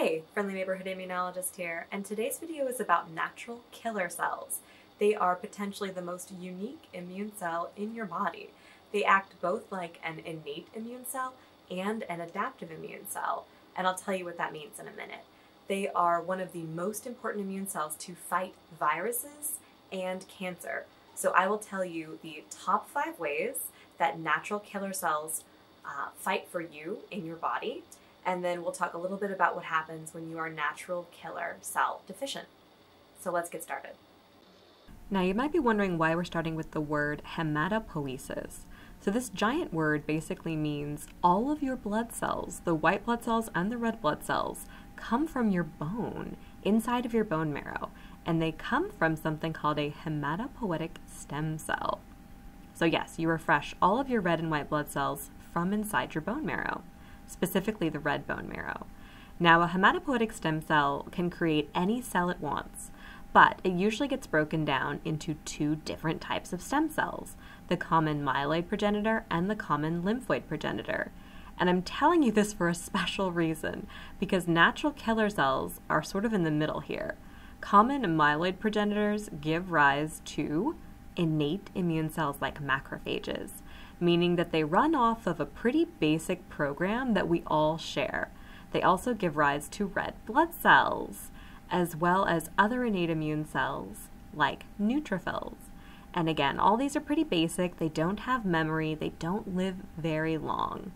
Hey, friendly neighborhood immunologist here, and today's video is about natural killer cells. They are potentially the most unique immune cell in your body. They act both like an innate immune cell and an adaptive immune cell, and I'll tell you what that means in a minute. They are one of the most important immune cells to fight viruses and cancer. So I will tell you the top five ways that natural killer cells uh, fight for you in your body and then we'll talk a little bit about what happens when you are natural killer cell deficient. So let's get started. Now, you might be wondering why we're starting with the word hematopoiesis. So, this giant word basically means all of your blood cells, the white blood cells and the red blood cells, come from your bone, inside of your bone marrow, and they come from something called a hematopoietic stem cell. So, yes, you refresh all of your red and white blood cells from inside your bone marrow specifically the red bone marrow. Now, a hematopoietic stem cell can create any cell it wants, but it usually gets broken down into two different types of stem cells the common myeloid progenitor and the common lymphoid progenitor. And I'm telling you this for a special reason, because natural killer cells are sort of in the middle here. Common myeloid progenitors give rise to innate immune cells like macrophages meaning that they run off of a pretty basic program that we all share. They also give rise to red blood cells, as well as other innate immune cells like neutrophils. And again, all these are pretty basic. They don't have memory, they don't live very long,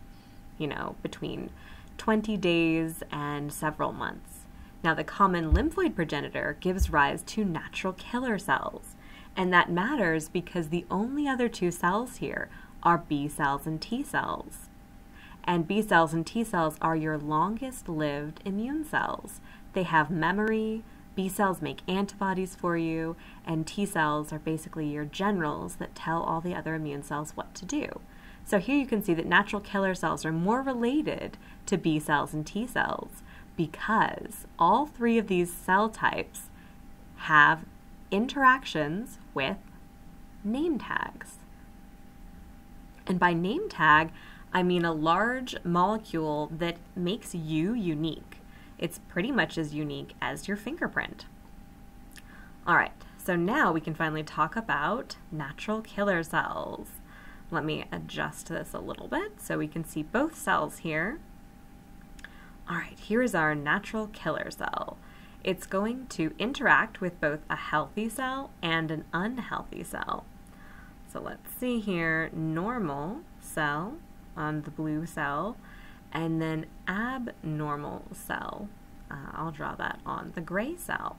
you know, between 20 days and several months. Now, the common lymphoid progenitor gives rise to natural killer cells. And that matters because the only other two cells here are B cells and T cells. And B cells and T cells are your longest lived immune cells. They have memory, B cells make antibodies for you, and T cells are basically your generals that tell all the other immune cells what to do. So here you can see that natural killer cells are more related to B cells and T cells because all three of these cell types have interactions with name tags. And by name tag, I mean a large molecule that makes you unique. It's pretty much as unique as your fingerprint. All right, so now we can finally talk about natural killer cells. Let me adjust this a little bit so we can see both cells here. All right, here is our natural killer cell. It's going to interact with both a healthy cell and an unhealthy cell. So let's see here, normal cell on the blue cell, and then abnormal cell. Uh, I'll draw that on the gray cell.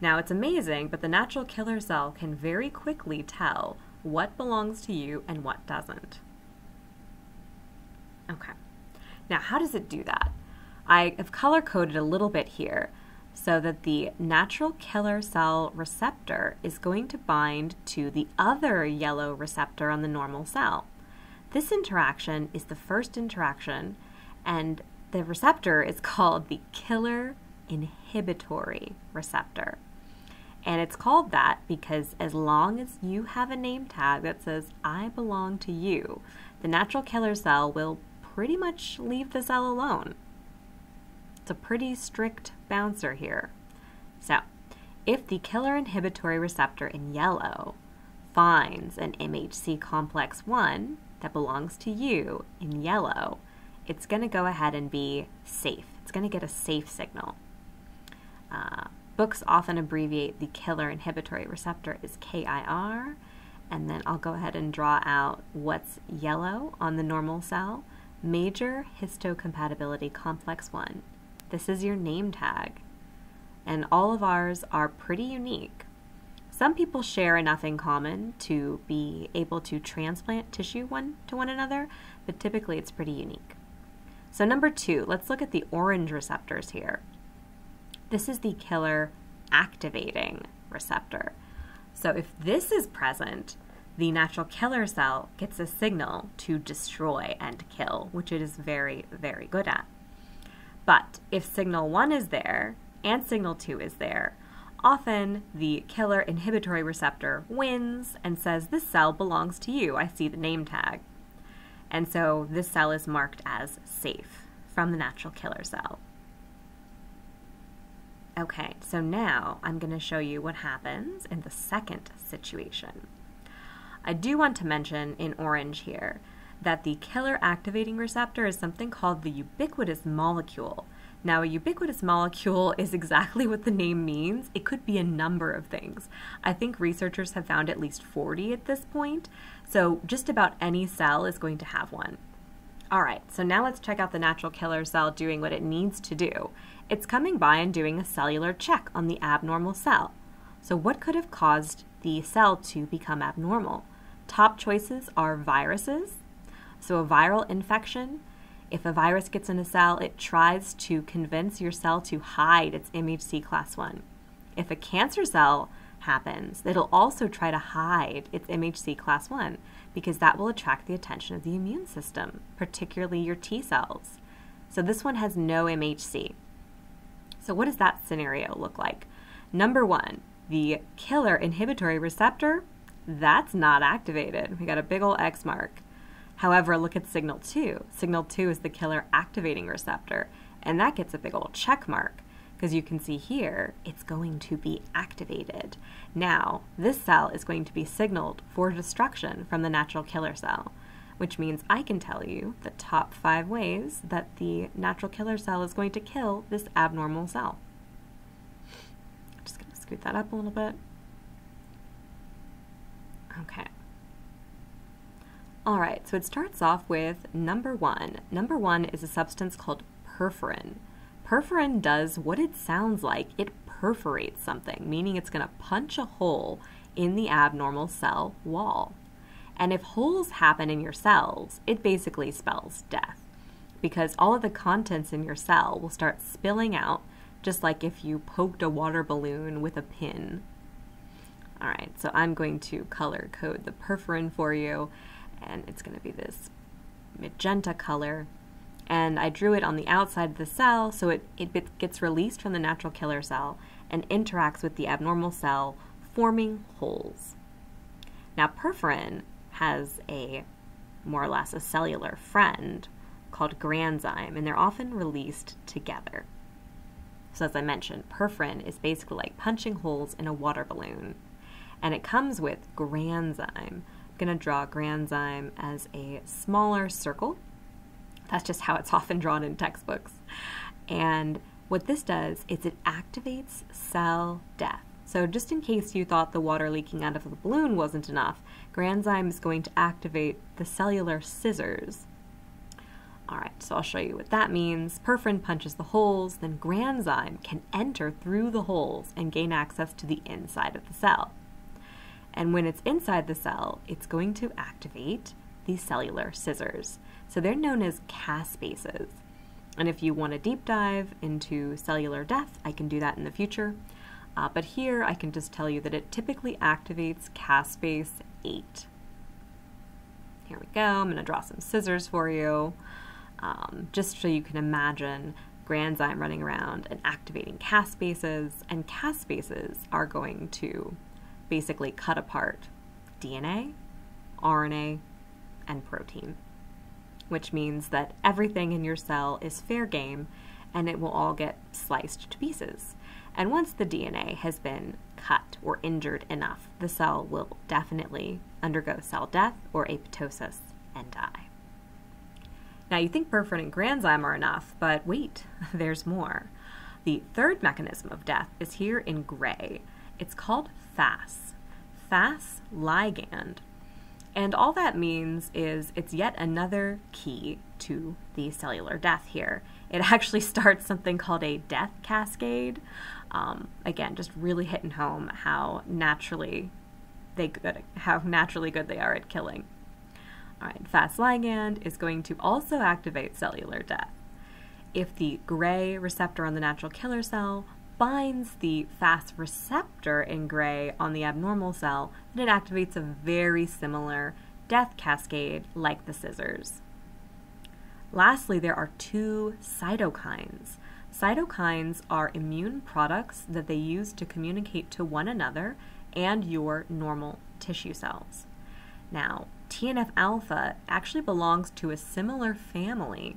Now it's amazing, but the natural killer cell can very quickly tell what belongs to you and what doesn't. Okay, now how does it do that? I have color coded a little bit here so that the natural killer cell receptor is going to bind to the other yellow receptor on the normal cell. This interaction is the first interaction, and the receptor is called the killer inhibitory receptor. And it's called that because as long as you have a name tag that says, I belong to you, the natural killer cell will pretty much leave the cell alone. It's a pretty strict bouncer here. So, if the killer inhibitory receptor in yellow finds an MHC complex 1 that belongs to you in yellow, it's going to go ahead and be safe. It's going to get a safe signal. Uh, books often abbreviate the killer inhibitory receptor as KIR, and then I'll go ahead and draw out what's yellow on the normal cell major histocompatibility complex 1. This is your name tag. And all of ours are pretty unique. Some people share enough in common to be able to transplant tissue one to one another, but typically it's pretty unique. So number two, let's look at the orange receptors here. This is the killer activating receptor. So if this is present, the natural killer cell gets a signal to destroy and kill, which it is very, very good at. But if signal 1 is there and signal 2 is there, often the killer inhibitory receptor wins and says, This cell belongs to you. I see the name tag. And so this cell is marked as safe from the natural killer cell. Okay, so now I'm going to show you what happens in the second situation. I do want to mention in orange here that the killer activating receptor is something called the ubiquitous molecule. Now, a ubiquitous molecule is exactly what the name means. It could be a number of things. I think researchers have found at least 40 at this point, so just about any cell is going to have one. All right, so now let's check out the natural killer cell doing what it needs to do. It's coming by and doing a cellular check on the abnormal cell. So, what could have caused the cell to become abnormal? Top choices are viruses. So, a viral infection. If a virus gets in a cell, it tries to convince your cell to hide its MHC class 1. If a cancer cell happens, it'll also try to hide its MHC class 1 because that will attract the attention of the immune system, particularly your T cells. So this one has no MHC. So what does that scenario look like? Number one, the killer inhibitory receptor, that's not activated. We got a big old X mark. However, look at signal 2. Signal 2 is the killer activating receptor, and that gets a big old check mark because you can see here it's going to be activated. Now, this cell is going to be signaled for destruction from the natural killer cell, which means I can tell you the top five ways that the natural killer cell is going to kill this abnormal cell. I'm Just going to scoot that up a little bit. Okay. All right, so it starts off with number one. Number one is a substance called perforin. Perforin does what it sounds like. It perforates something, meaning it's going to punch a hole in the abnormal cell wall. And if holes happen in your cells, it basically spells death because all of the contents in your cell will start spilling out, just like if you poked a water balloon with a pin. All right, so I'm going to color code the perforin for you, and it's going to be this magenta color and I drew it on the outside of the cell so it, it gets released from the natural killer cell and interacts with the abnormal cell, forming holes. Now, perforin has a more or less a cellular friend called granzyme, and they're often released together. So, as I mentioned, perforin is basically like punching holes in a water balloon, and it comes with granzyme. I'm going to draw granzyme as a smaller circle that's just how it's often drawn in textbooks. And what this does is it activates cell death. So just in case you thought the water leaking out of the balloon wasn't enough, granzyme is going to activate the cellular scissors. All right, so I'll show you what that means. Perforin punches the holes, then granzyme can enter through the holes and gain access to the inside of the cell. And when it's inside the cell, it's going to activate the cellular scissors. So they're known as caspases. And if you want a deep dive into cellular death, I can do that in the future. Uh, but here I can just tell you that it typically activates caspase 8. Here we go. I'm going to draw some scissors for you, um, just so you can imagine granzyme running around and activating caspases. And caspases are going to basically cut apart DNA, RNA, and protein which means that everything in your cell is fair game and it will all get sliced to pieces. And once the DNA has been cut or injured enough, the cell will definitely undergo cell death or apoptosis and die. Now, you think perforin and granzyme are enough, but wait, there's more. The third mechanism of death is here in gray. It's called FAS, FAS ligand, and all that means is it's yet another key to the cellular death here. It actually starts something called a death cascade. Um, again, just really hitting home how naturally they good, how naturally good they are at killing. All right, FAS ligand is going to also activate cellular death. If the gray receptor on the natural killer cell binds the FAS receptor in gray on the abnormal cell, then it activates a very similar death cascade like the scissors. Lastly, there are two cytokines. Cytokines are immune products that they use to communicate to one another and your normal tissue cells. Now, TNF alpha actually belongs to a similar family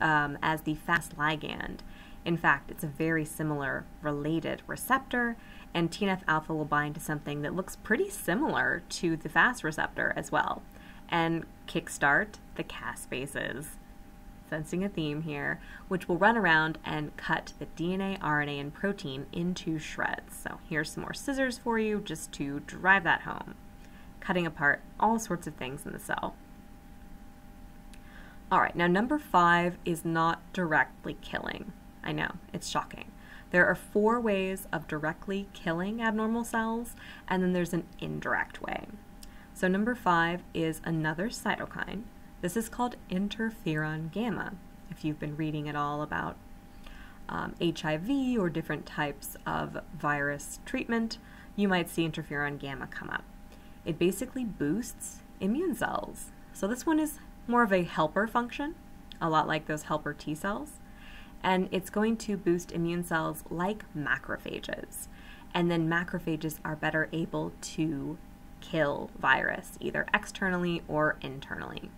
um, as the FAS ligand, In fact, it's a very similar related receptor, and TNF alpha will bind to something that looks pretty similar to the FAS receptor as well, and kickstart the caspases. Sensing a theme here, which will run around and cut the DNA, RNA, and protein into shreds. So here's some more scissors for you just to drive that home, cutting apart all sorts of things in the cell. All right, now number five is not directly killing. I know, it's shocking. There are four ways of directly killing abnormal cells, and then there's an indirect way. So, number five is another cytokine. This is called interferon gamma. If you've been reading at all about um, HIV or different types of virus treatment, you might see interferon gamma come up. It basically boosts immune cells. So, this one is more of a helper function, a lot like those helper T cells. And it's going to boost immune cells like macrophages. And then macrophages are better able to kill virus, either externally or internally.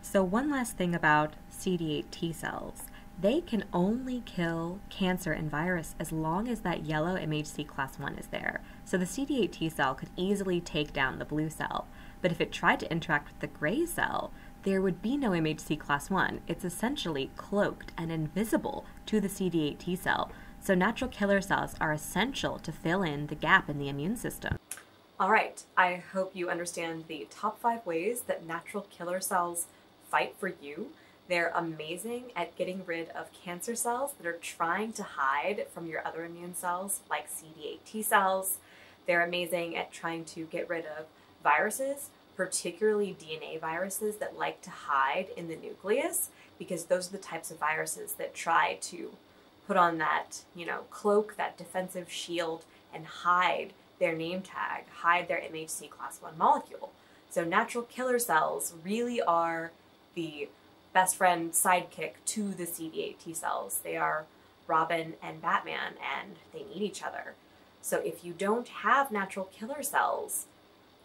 So, one last thing about CD8 T cells. They can only kill cancer and virus as long as that yellow MHC class 1 is there. So the CD8 T cell could easily take down the blue cell. But if it tried to interact with the gray cell, there would be no MHC class 1. It's essentially cloaked and invisible to the CD8 T cell. So natural killer cells are essential to fill in the gap in the immune system. All right, I hope you understand the top five ways that natural killer cells fight for you. They're amazing at getting rid of cancer cells that are trying to hide from your other immune cells, like CD8 T cells. They're amazing at trying to get rid of viruses, particularly DNA viruses that like to hide in the nucleus, because those are the types of viruses that try to put on that, you know, cloak, that defensive shield, and hide their name tag, hide their MHC class 1 molecule. So natural killer cells really are the best friend sidekick to the CD8 T cells. They are Robin and Batman, and they need each other. So if you don't have natural killer cells,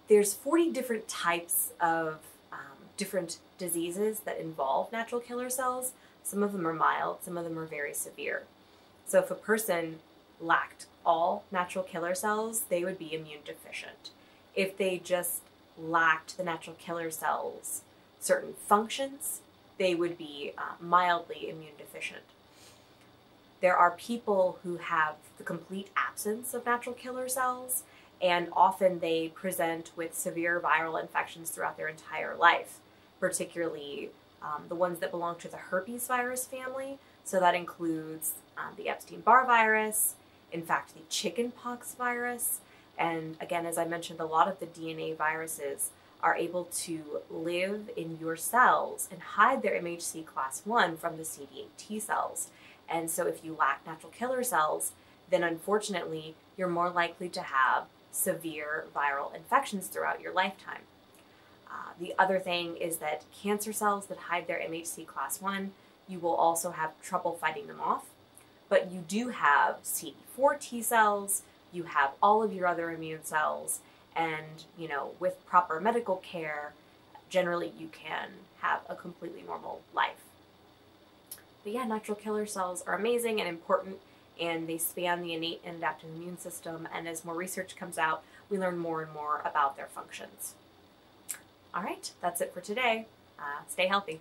there's 40 different types of um, different diseases that involve natural killer cells. Some of them are mild, some of them are very severe. So if a person lacked all natural killer cells, they would be immune deficient. If they just lacked the natural killer cells certain functions, they would be uh, mildly immune deficient. There are people who have the complete absence of natural killer cells, and often they present with severe viral infections throughout their entire life, particularly um, the ones that belong to the herpes virus family. So that includes um, the Epstein Barr virus, in fact, the chickenpox virus, and again, as I mentioned, a lot of the DNA viruses are able to live in your cells and hide their MHC class 1 from the CD8 T cells. And so if you lack natural killer cells, then unfortunately, you're more likely to have severe viral infections throughout your lifetime. Uh, the other thing is that cancer cells that hide their MHC class 1, you will also have trouble fighting them off. But you do have CD4 T cells, you have all of your other immune cells, and you know with proper medical care generally you can have a completely normal life but yeah natural killer cells are amazing and important and they span the innate and adaptive immune system and as more research comes out we learn more and more about their functions. All right that's it for today. Uh, stay healthy